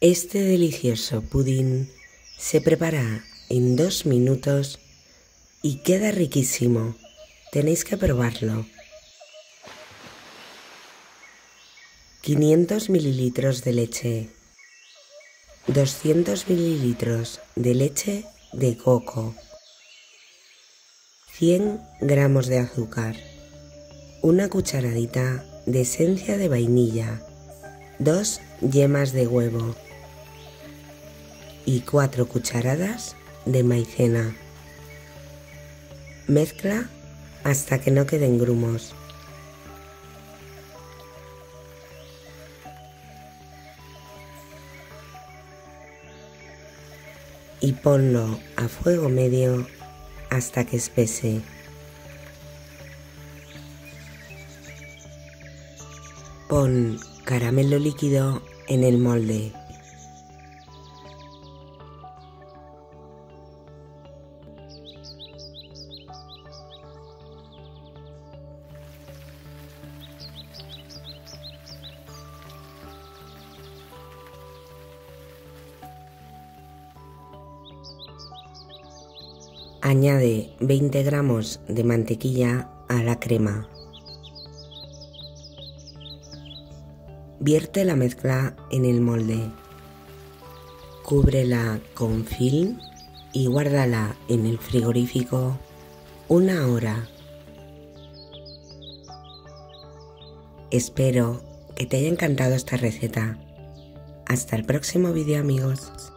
Este delicioso pudín se prepara en dos minutos y queda riquísimo. Tenéis que probarlo. 500 mililitros de leche. 200 mililitros de leche de coco. 100 gramos de azúcar. Una cucharadita de esencia de vainilla. Dos yemas de huevo. Y cuatro cucharadas de maicena. Mezcla hasta que no queden grumos. Y ponlo a fuego medio hasta que espese. Pon caramelo líquido en el molde. Añade 20 gramos de mantequilla a la crema. Vierte la mezcla en el molde. Cúbrela con film y guárdala en el frigorífico una hora. Espero que te haya encantado esta receta. Hasta el próximo vídeo amigos.